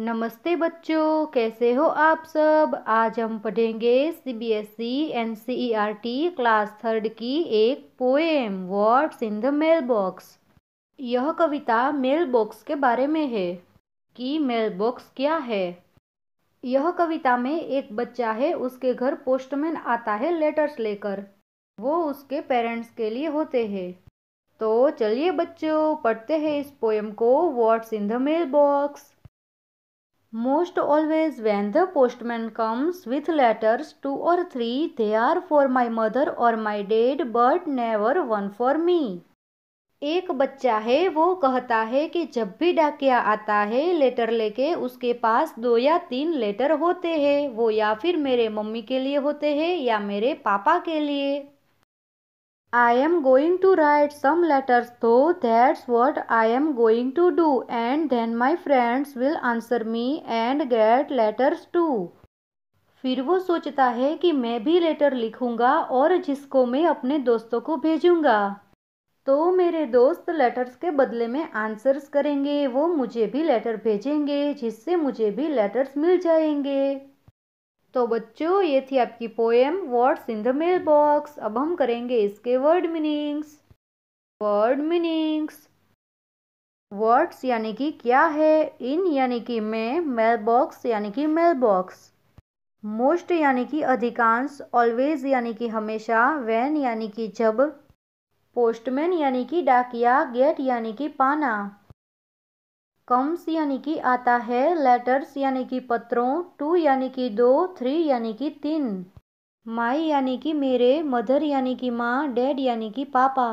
नमस्ते बच्चों, कैसे हो आप सब? आज हम पढ़ेंगे C B S E N C E R T class third की एक poem words in the mail box यह कविता मेल बॉक्स के बारे में है कि मेल बॉक्स क्या है? यह कविता में एक बच्चा है, उसके घर पोस्टमैन आता है लेटर्स लेकर। वो उसके पेरेंट्स के लिए होते हैं। तो चलिए बच्चों, पढ़ते हैं इस पोएम को words in the mail box Most always when the postman comes with letters, two or three, they are for my mother or my dad, but never one for me. एक बच्चा है वो कहता है कि जब भी डाकिया आता है लेटर लेके उसके पास दो या तीन लेटर होते हैं वो या फिर मेरे मम्मी के लिए होते हैं या मेरे पापा के लिए I am going to write some letters though that's what I am going to do and then my friends will answer me and get letters too. फिर वो सोचता है कि मैं भी लेटर लिखूँगा और जिसको मैं अपने दोस्तों को भेजूँगा तो मेरे दोस्त लेटर्स के बदले में आंसर्स करेंगे वो मुझे भी लेटर भेजेंगे जिससे मुझे भी लेटर्स मिल जाएँगे तो बच्चों, ये थी आपकी poem words in the mail box अब हम करेंगे इसके word meanings word meanings words यानी कि क्या है? इन यानी कि मैं मेल बॉक्स यानी कि मेल बॉक्स मोस्ट यानी कि अधिकांश ऑलवेज यानी कि हमेशा वैन यानी कि जब। पोस्टमैन यानी कि डाकिया गेट यानी कि पाना। कम्स यानी कि आता है लेटर्स यानी कि पत्रों टू यानी कि दो थ्री यानी कि तीन माई यानी कि मेरे मदर यानी कि माँ डैड यानी कि पापा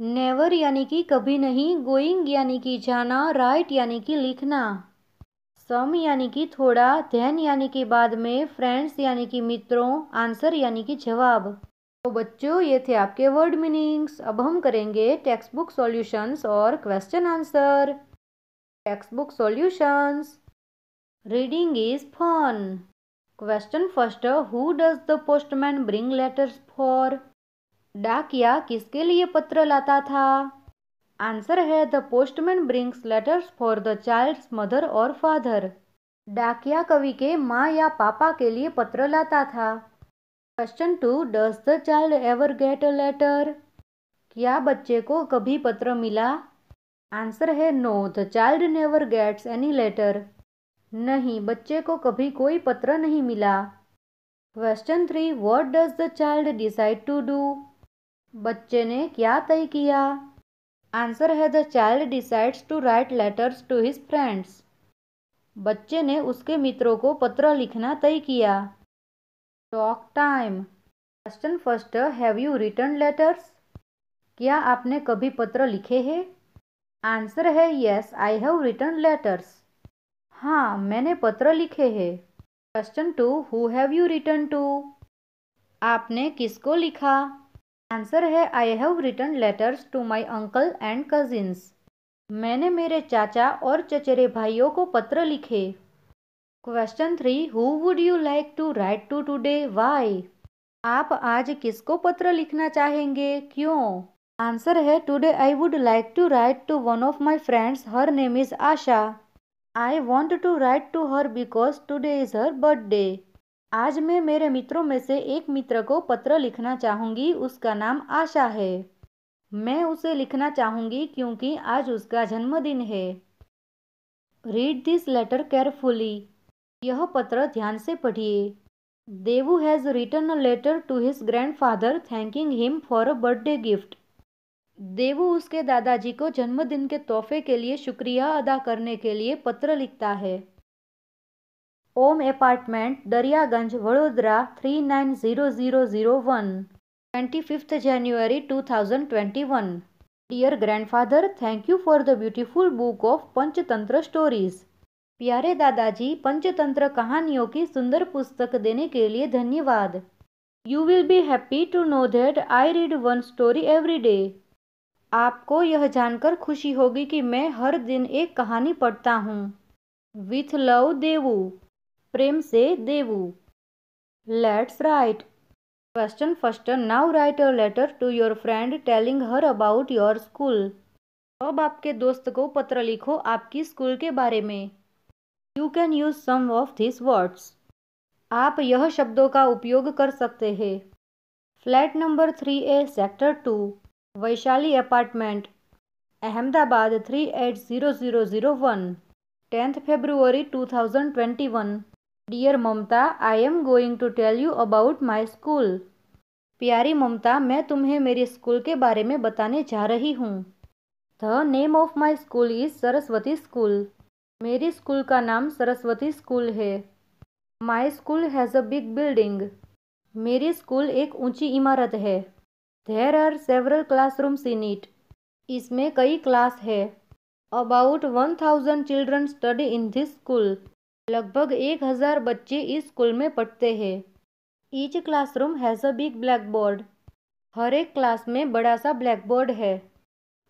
नेवर यानी कि कभी नहीं गोइंग यानी कि जाना राइट यानी कि लिखना सम यानी कि थोड़ा धैन यानी कि बाद में फ्रेंड्स यानी कि मित्रों आंसर यानी कि जवाब तो बच्चों ये थे आपके वर्ड मीनिंग्स अब हम करेंगे टेक्स्ट बुक सॉल्यूशंस और question answer Textbook solutions. Reading is fun. Question first Who does the postman bring letters for? डाकिया किसके लिए पत्र लाता था आंसर है the postman brings letters for the child's mother और फादर डाकिया कवि के माँ या पापा के लिए पत्र लाता था question two does the child ever get a letter क्या बच्चे को कभी पत्र मिला आंसर है no, the child never gets any letter. नहीं, बच्चे को कभी कोई पत्र नहीं मिला। Question three what does the child decide to do बच्चे ने क्या तय किया? आंसर है the child decides to write letters to his friends बच्चे ने उसके मित्रों को पत्र लिखना तय किया। Talk time question first have you written letters क्या आपने कभी पत्र लिखे हैं? आंसर है yes I have written letters हाँ मैंने पत्र लिखे हैं। Question two who have you written to आपने किसको लिखा? आंसर है I have written letters to my uncle and cousins मैंने मेरे चाचा और चचेरे भाइयों को पत्र लिखे। Question three who would you like to write to today why आप आज किसको पत्र लिखना चाहेंगे? क्यों? आंसर है today I would like to write to one of my friends her name is Asha I want to write to her because today is her birthday आज मैं मेरे मित्रों में से एक मित्र को पत्र लिखना चाहूँगी, उसका नाम आशा है। मैं उसे लिखना चाहूँगी क्योंकि आज उसका जन्मदिन है। रीड दिस लेटर केयरफुली यह पत्र ध्यान से पढ़िए। Devu has written a letter to his grandfather thanking him for a birthday gift Devu उसके दादाजी को जन्मदिन के तोहफे के लिए शुक्रिया अदा करने के लिए पत्र लिखता है। Om apartment, Daryaganj, Vadodara, three nine zero zero zero one. Twenty fifth January two thousand twenty one. Dear grandfather thank you for the beautiful book of Panchatantra stories प्यारे दादाजी, पंचतंत्र कहानियों की सुंदर पुस्तक देने के लिए धन्यवाद। You will be happy to know that I read one story every day आपको यह जानकर खुशी होगी कि मैं हर दिन एक कहानी पढ़ता हूँ। विथ लव देवू, प्रेम से Devu. Let's write question first now write a letter to your friend telling her about your school अब आपके दोस्त को पत्र लिखो आपकी स्कूल के बारे में। You can use some of this words आप यह शब्दों का उपयोग कर सकते हैं। Flat number three A sector two Vaishali apartment, Ahmedabad three eight zero zero zero one, tenth February two thousand twenty one. Dear Mamta I am going to tell you about my school प्यारी ममता, मैं तुम्हें मेरे school के बारे में बताने जा रही हूँ। The name of my school is Saraswati school मेरी स्कूल का नाम सरस्वती स्कूल है। My school has a big building मेरी स्कूल एक ऊँची इमारत है। There are several classrooms in it इसमें कई क्लास है। About one thousand children study in this school लगभग एक हज़ार बच्चे इस स्कूल में पढ़ते हैं। Each classroom has a big blackboard हर एक क्लास में बड़ा सा ब्लैक बोर्ड है।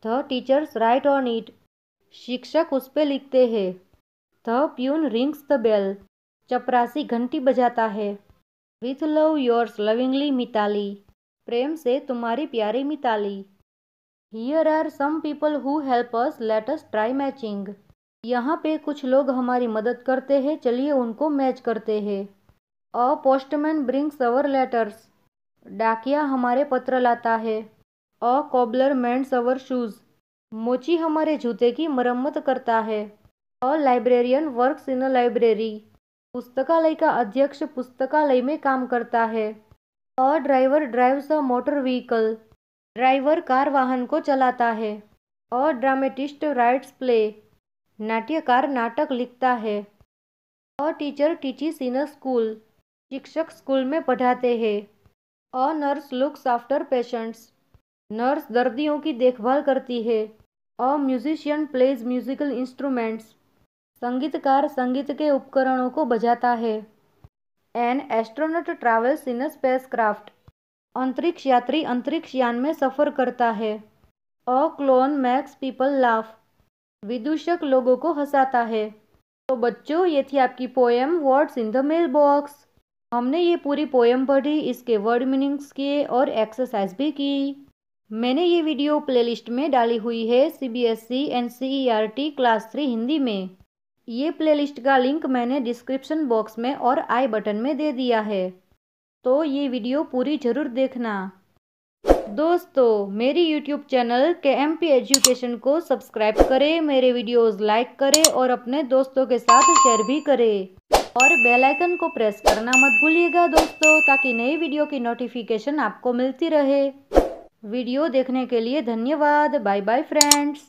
The teachers write on it शिक्षक उस पर लिखते हैं। The peon rings the bell चपरासी घंटी बजाता है। With love yours lovingly Mitali प्रेम से तुम्हारी प्यारी Mitali. Here are some people who help us let us try matching यहाँ पे कुछ लोग हमारी मदद करते हैं, चलिए उनको मैच करते हैं। A postman brings our letters डाकिया हमारे पत्र लाता है। अ कॉबलर मेंड्स अवर शूज़ मोची हमारे जूते की मरम्मत करता है। A librarian works in a library पुस्तकालय का अध्यक्ष पुस्तकालय में काम करता है। A, driver drives a motor vehicle. Driver car वाहन को चलाता है। A, dramatist writes play. नाट्यकार नाटक लिखता है। A, teacher teaches in a school. शिक्षक स्कूल में पढ़ाते हैं। A, nurse looks after patients. Nurse दर्दियों की देखभाल करती है। A, musician plays musical instruments. संगीतकार संगीत के उपकरणों को बजाता है। An astronaut travels in a spacecraft. अंतरिक्ष यात्री अंतरिक्ष यान में सफ़र करता है। A clown makes people laugh. विदूषक लोगों को हंसाता है। तो बच्चों, ये थी आपकी poem words in the mail box हमने ये पूरी पोएम पढ़ी, इसके वर्ड मीनिंग्स किए और एक्सरसाइज भी की। मैंने ये वीडियो प्लेलिस्ट में डाली हुई है C B S C N C E R T class three Hindi में। ये प्लेलिस्ट का लिंक मैंने डिस्क्रिप्शन बॉक्स में और आई बटन में दे दिया है। तो ये वीडियो पूरी ज़रूर देखना। दोस्तों, मेरी यूट्यूब चैनल के एम पी एजुकेशन को सब्सक्राइब करें, मेरे वीडियोस लाइक करें और अपने दोस्तों के साथ शेयर भी करें। और बेल आइकन को प्रेस करना मत भूलिएगा दोस्तों, ताकि नई वीडियो की नोटिफिकेशन आपको मिलती रहे। वीडियो देखने के लिए धन्यवाद। Bye bye friends